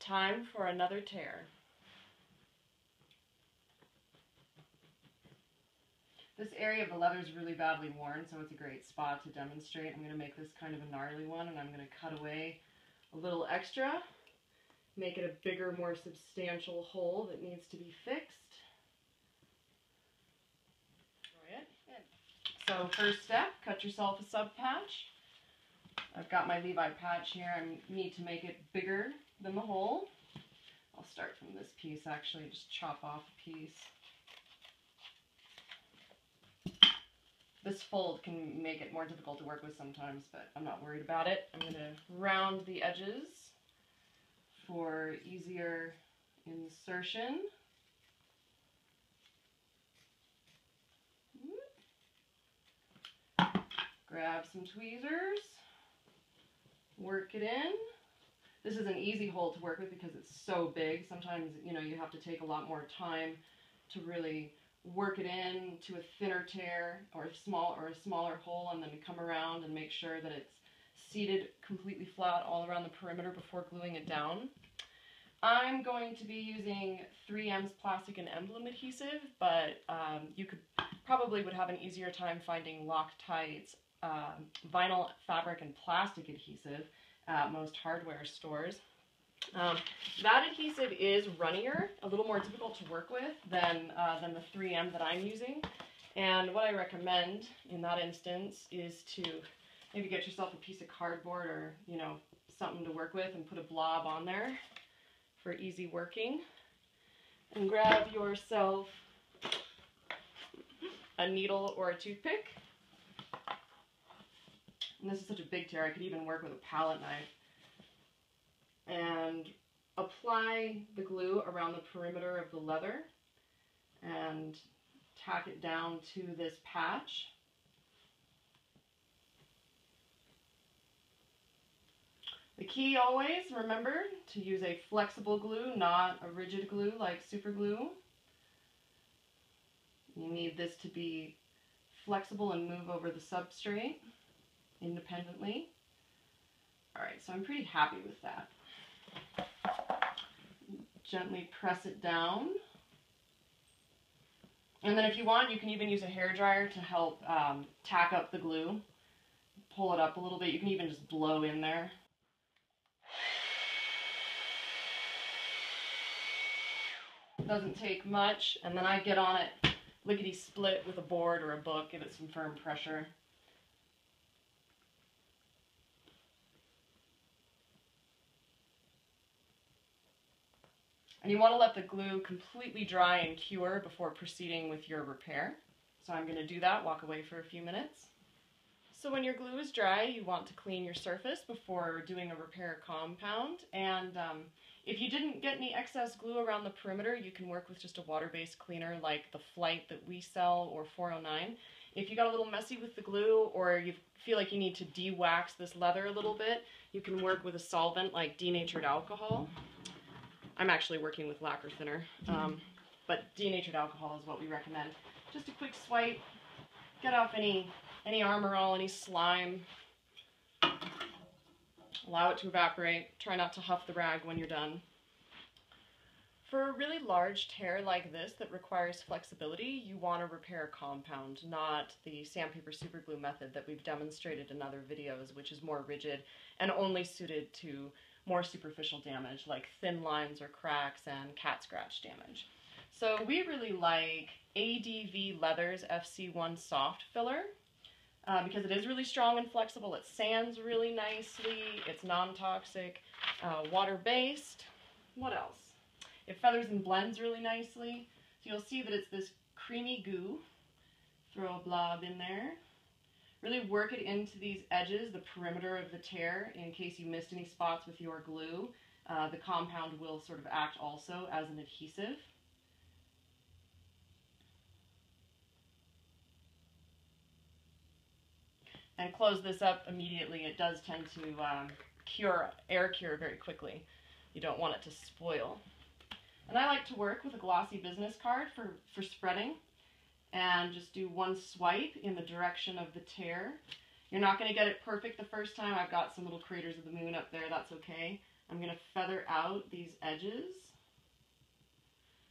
Time for another tear. This area of the leather is really badly worn, so it's a great spot to demonstrate. I'm going to make this kind of a gnarly one, and I'm going to cut away a little extra, make it a bigger, more substantial hole that needs to be fixed. So first step, cut yourself a sub patch. I've got my Levi patch here. I need to make it bigger the hole. I'll start from this piece actually, just chop off a piece. This fold can make it more difficult to work with sometimes, but I'm not worried about it. I'm going to round the edges for easier insertion. Grab some tweezers, work it in. This is an easy hole to work with because it's so big. Sometimes, you know, you have to take a lot more time to really work it in to a thinner tear or a small or a smaller hole and then come around and make sure that it's seated completely flat all around the perimeter before gluing it down. I'm going to be using 3M's plastic and emblem adhesive, but um, you could probably would have an easier time finding Loctite's um, vinyl, fabric, and plastic adhesive most hardware stores. Um, that adhesive is runnier, a little more difficult to work with than, uh, than the 3M that I'm using. And what I recommend in that instance is to maybe get yourself a piece of cardboard or, you know, something to work with and put a blob on there for easy working. And grab yourself a needle or a toothpick and this is such a big tear, I could even work with a palette knife. And apply the glue around the perimeter of the leather and tack it down to this patch. The key always, remember, to use a flexible glue, not a rigid glue like super glue. You need this to be flexible and move over the substrate independently. All right, so I'm pretty happy with that. Gently press it down. And then if you want, you can even use a hair dryer to help um, tack up the glue. Pull it up a little bit. You can even just blow in there. Doesn't take much. And then I get on it lickety split with a board or a book, give it some firm pressure. And you want to let the glue completely dry and cure before proceeding with your repair. So I'm going to do that, walk away for a few minutes. So when your glue is dry, you want to clean your surface before doing a repair compound. And um, if you didn't get any excess glue around the perimeter, you can work with just a water-based cleaner like the Flight that we sell or 409. If you got a little messy with the glue or you feel like you need to de-wax this leather a little bit, you can work with a solvent like denatured alcohol. I'm actually working with lacquer thinner, um, but denatured alcohol is what we recommend. Just a quick swipe, get off any, any armor all, any slime, allow it to evaporate. Try not to huff the rag when you're done. For a really large tear like this that requires flexibility, you want to repair compound, not the sandpaper superglue method that we've demonstrated in other videos, which is more rigid and only suited to more superficial damage like thin lines or cracks and cat scratch damage. So we really like ADV Leathers FC1 Soft Filler uh, because it is really strong and flexible. It sands really nicely. It's non-toxic, uh, water-based. What else? It feathers and blends really nicely. So you'll see that it's this creamy goo. Throw a blob in there. Really work it into these edges, the perimeter of the tear, in case you missed any spots with your glue. Uh, the compound will sort of act also as an adhesive. And close this up immediately. It does tend to um, cure, air cure very quickly. You don't want it to spoil. And I like to work with a glossy business card for, for spreading and just do one swipe in the direction of the tear. You're not going to get it perfect the first time. I've got some little craters of the moon up there. That's okay. I'm going to feather out these edges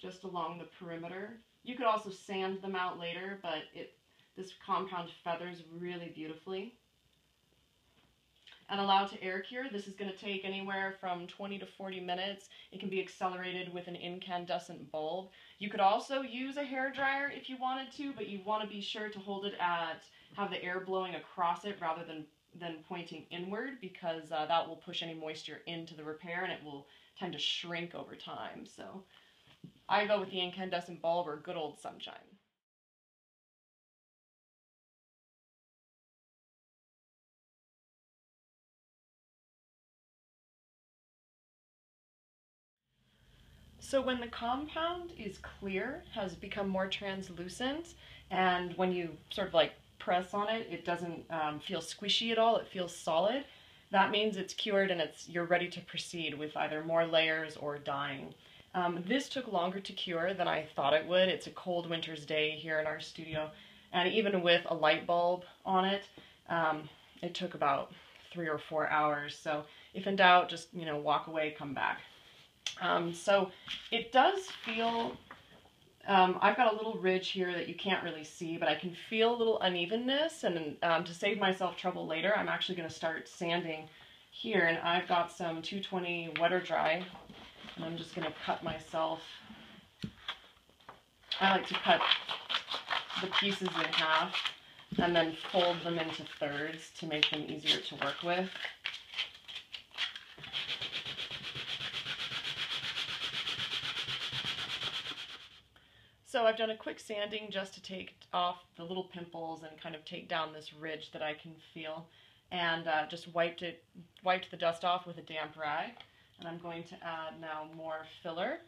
just along the perimeter. You could also sand them out later, but it this compound feathers really beautifully. And allow to air cure. This is going to take anywhere from 20 to 40 minutes. It can be accelerated with an incandescent bulb. You could also use a hair dryer if you wanted to, but you want to be sure to hold it at, have the air blowing across it rather than, than pointing inward because uh, that will push any moisture into the repair and it will tend to shrink over time. So I go with the incandescent bulb or good old sunshine. So when the compound is clear, has become more translucent, and when you sort of like press on it, it doesn't um, feel squishy at all, it feels solid, that means it's cured and it's you're ready to proceed with either more layers or dyeing. Um, this took longer to cure than I thought it would. It's a cold winter's day here in our studio, and even with a light bulb on it, um, it took about three or four hours. So if in doubt, just you know walk away, come back. Um, so it does feel, um, I've got a little ridge here that you can't really see, but I can feel a little unevenness, and um, to save myself trouble later, I'm actually going to start sanding here, and I've got some 220 wet or dry, and I'm just going to cut myself, I like to cut the pieces in half, and then fold them into thirds to make them easier to work with. So I've done a quick sanding just to take off the little pimples and kind of take down this ridge that I can feel. And uh, just wiped it, wiped the dust off with a damp rag. And I'm going to add now more filler.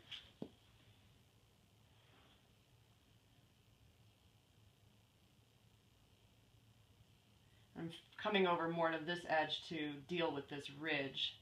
I'm coming over more to this edge to deal with this ridge.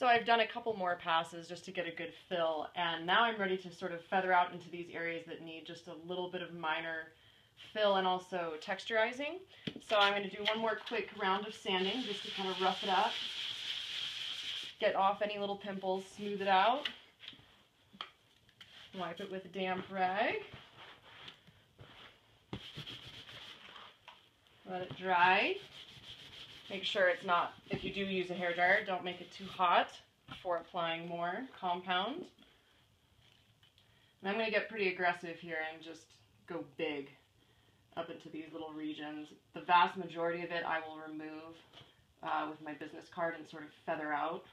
So I've done a couple more passes just to get a good fill, and now I'm ready to sort of feather out into these areas that need just a little bit of minor fill and also texturizing. So I'm going to do one more quick round of sanding just to kind of rough it up, get off any little pimples, smooth it out, wipe it with a damp rag, let it dry. Make sure it's not, if you do use a hair dryer, don't make it too hot before applying more compound. And I'm going to get pretty aggressive here and just go big up into these little regions. The vast majority of it I will remove uh, with my business card and sort of feather out.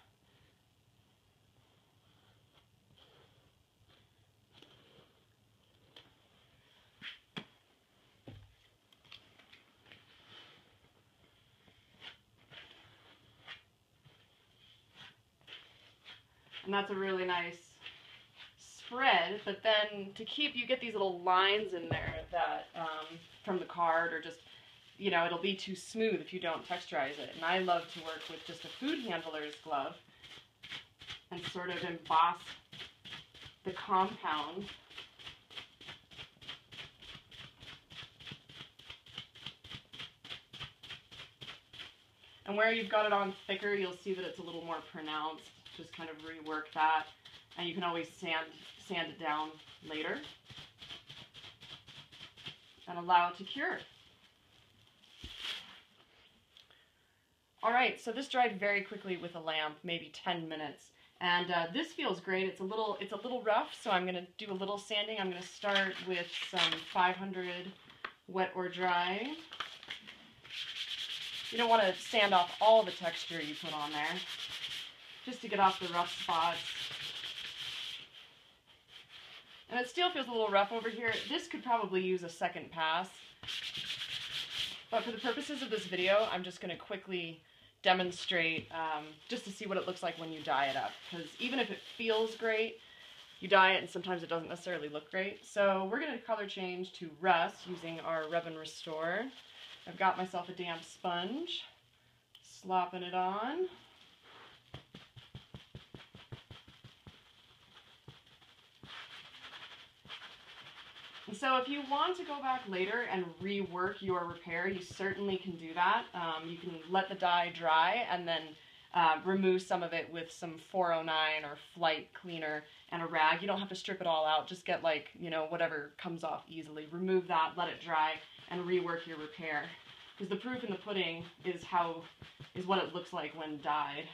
And that's a really nice spread. But then to keep, you get these little lines in there that um, from the card or just, you know, it'll be too smooth if you don't texturize it. And I love to work with just a food handler's glove and sort of emboss the compound And where you've got it on thicker, you'll see that it's a little more pronounced just kind of rework that. And you can always sand, sand it down later and allow it to cure. All right, so this dried very quickly with a lamp, maybe 10 minutes. And uh, this feels great. It's a little, it's a little rough, so I'm gonna do a little sanding. I'm gonna start with some 500 wet or dry. You don't want to sand off all the texture you put on there just to get off the rough spots. And it still feels a little rough over here. This could probably use a second pass. But for the purposes of this video, I'm just going to quickly demonstrate um, just to see what it looks like when you dye it up. Because even if it feels great, you dye it and sometimes it doesn't necessarily look great. So we're going to color change to rust using our Rub 'n Restore. I've got myself a damp sponge, slopping it on. So if you want to go back later and rework your repair, you certainly can do that. Um, you can let the dye dry and then uh, remove some of it with some 409 or flight cleaner and a rag. You don't have to strip it all out. Just get like, you know, whatever comes off easily. Remove that, let it dry, and rework your repair. Because the proof in the pudding is how, is what it looks like when dyed.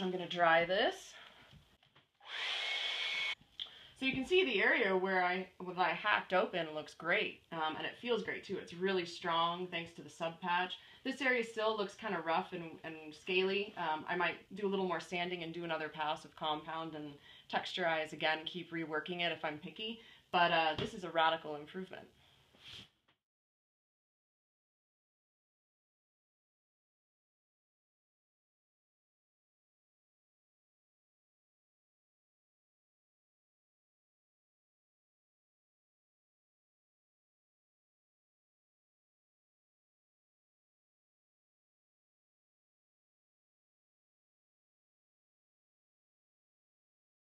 I'm going to dry this. So you can see the area where I, what I hacked open looks great, um, and it feels great too. It's really strong thanks to the sub patch. This area still looks kind of rough and, and scaly. Um, I might do a little more sanding and do another pass of compound and texturize again, keep reworking it if I'm picky. But uh, this is a radical improvement.